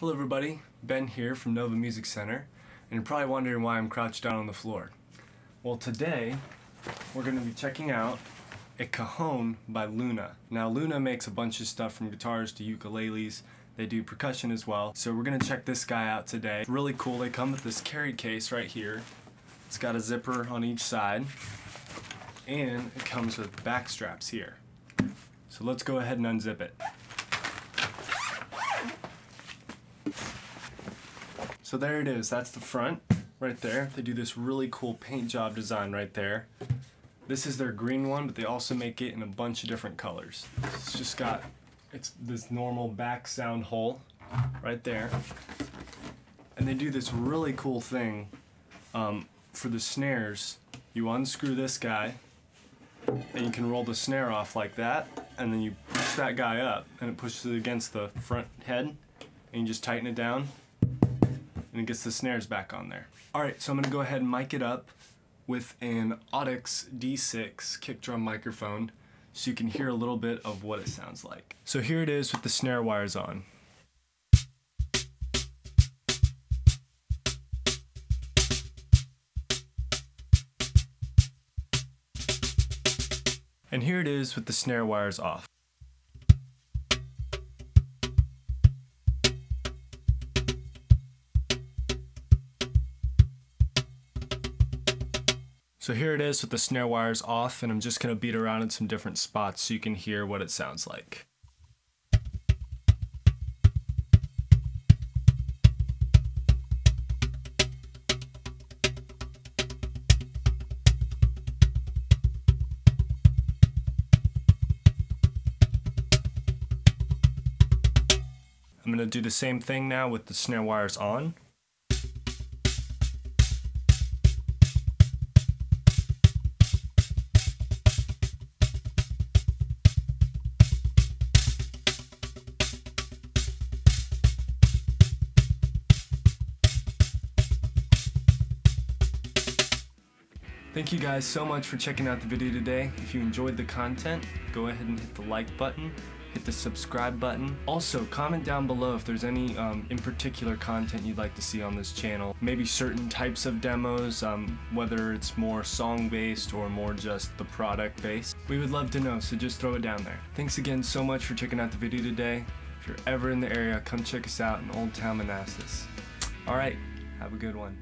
Hello everybody, Ben here from Nova Music Center, and you're probably wondering why I'm crouched down on the floor. Well today, we're going to be checking out a cajon by Luna. Now Luna makes a bunch of stuff from guitars to ukuleles, they do percussion as well, so we're going to check this guy out today. It's really cool, they come with this carry case right here. It's got a zipper on each side, and it comes with back straps here. So let's go ahead and unzip it. So there it is, that's the front right there. They do this really cool paint job design right there. This is their green one, but they also make it in a bunch of different colors. It's just got, it's this normal back sound hole right there. And they do this really cool thing um, for the snares. You unscrew this guy, and you can roll the snare off like that, and then you push that guy up, and it pushes it against the front head, and you just tighten it down, and it gets the snares back on there. Alright, so I'm to go ahead and mic it up with an Audix D6 kick drum microphone so you can hear a little bit of what it sounds like. So here it is with the snare wires on. And here it is with the snare wires off. So here it is with the snare wires off and I'm just going to beat around in some different spots so you can hear what it sounds like. I'm going to do the same thing now with the snare wires on. Thank you guys so much for checking out the video today. If you enjoyed the content, go ahead and hit the like button, hit the subscribe button. Also, comment down below if there's any um, in particular content you'd like to see on this channel. Maybe certain types of demos, um, whether it's more song-based or more just the product-based. We would love to know, so just throw it down there. Thanks again so much for checking out the video today. If you're ever in the area, come check us out in Old Town Manassas. Alright, have a good one.